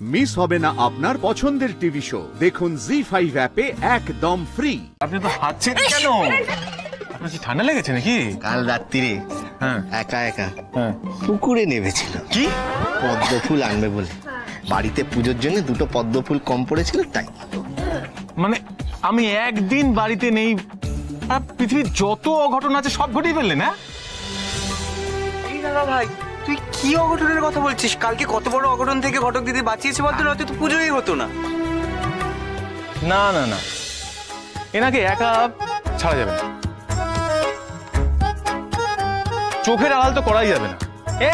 Miss হবে না আপনার পছন্দের টিভি শো। দেখুন জি ফাইভ অ্যাপে একদম ফ্রি আপনি তো হাঁটছেন কেন? আপনার কি ঠান্ডা লেগেছে নাকি? কাল রাত্রিরে হ্যাঁ। একা একা হ্যাঁ। পুকুরে নেমেছিল। কি? পদ্ম ফুল আনবে বলে। বাড়িতে পুজোর জন্য দুটো পদ্ম ফুল কম পড়েছিল তাই। মানে আমি একদিন বাড়িতে নেই। পৃথিবীর যত অঘটন আছে সব ঘটিয়ে ফেললেন হ্যাঁ? দাদা ভাই তুই কি অঘটনের কথা বলছিস? কালকে কত বড় অঘটন থেকে ঘটক দিদি বাঁচিয়েছে বলতে নয়তো তো পুজোই হতো না। না না না। এনাকে একা ছাড়া যাবে না। চোখের আড়াল তো করাই যাবে না।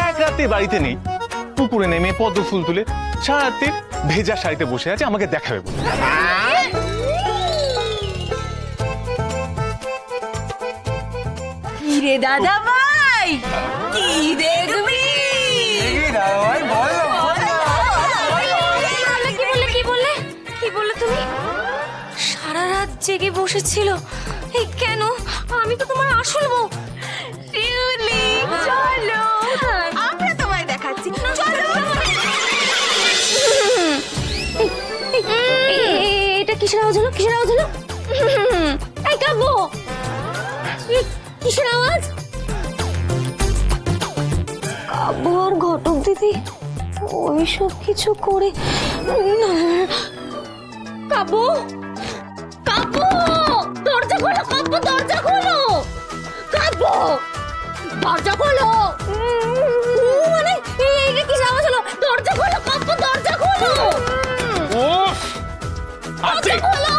এক রাতে বাড়িতে নেই। পুকুরে নেমে পদ্ম ফুল তুলে সারা রাতে ভেজা শাড়িতে বসে আছে আমাকে দেখাবে বলে। দাদা ভাই! সারা রাত জেগে বসেছিল এই কেন আমি তো তোমার আসল বউ শিউলি চলো আমরা তোমায় দেখাচ্ছি চলো এটা কিসের আওয়াজ হলো কিসের আওয়াজ হলো এই কাব্য কিসের আওয়াজ কাব্য আর ঘটক দিদি ওইসব কিছু করে না। কাব্য দরজা খোলো। মানে এই এইটা কি আওয়াজ হলো? দরজা খোলো কাব্য দরজা খোলো। দরজা খোলো।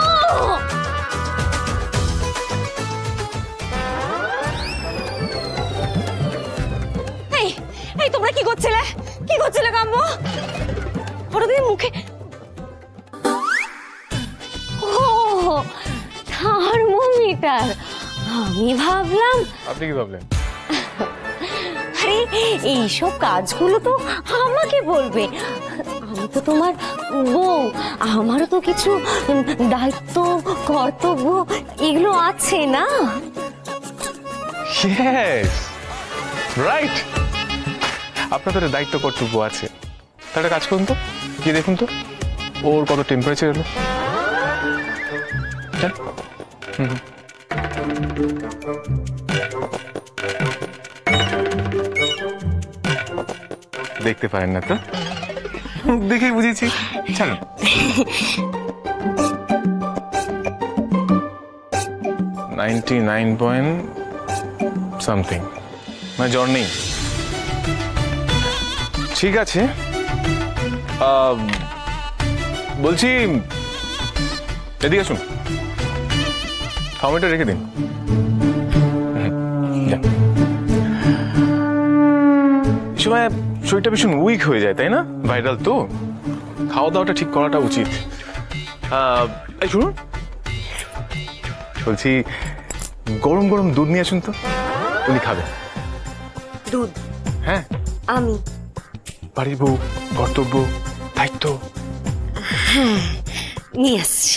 এই এই তোমরা কি করছিলে? কি করছিলে কাম্য মুখে ও থার্মোমিটার আমি ভাবলাম আপনি কি ভাবলেন? আরে এইসব কাজগুলো তো আমাকে বলবে। আমি তো তোমার বউ আমারও তো কিছু দায়িত্ব কর্তব্য এগুলো আছে না? ইয়েস রাইট আপনার তো দায়িত্ব কর্তব্য আছে। তাহলে কাজ করুন তো। গিয়ে দেখুন তো। ওর কত টেম্পারেচার এলো। হুম। দেখতে পারেন না তো দেখেই বুঝেছি ছাড়ুন নাইনটি নাইন পয়েন্ট সামথিং মানে জ্বর নেই ঠিক আছে আহ, বলছি এদিকে আসুন থার্মোমিটার রেখে দিন। হুম, সময় শরীরটা ভীষণ উইক হয়ে যায় তাই না? ভাইরাল তো। খাওয়া দাওয়াটা ঠিক করাটা উচিত। এই শুনুন। বলছি গরম গরম দুধ নিয়ে আসুন তো। উনি খাবেন। দুধ? হ্যাঁ। আমি। বাড়ির বউ কর্তব্য দায়িত্ব। নিয়ে আসছি।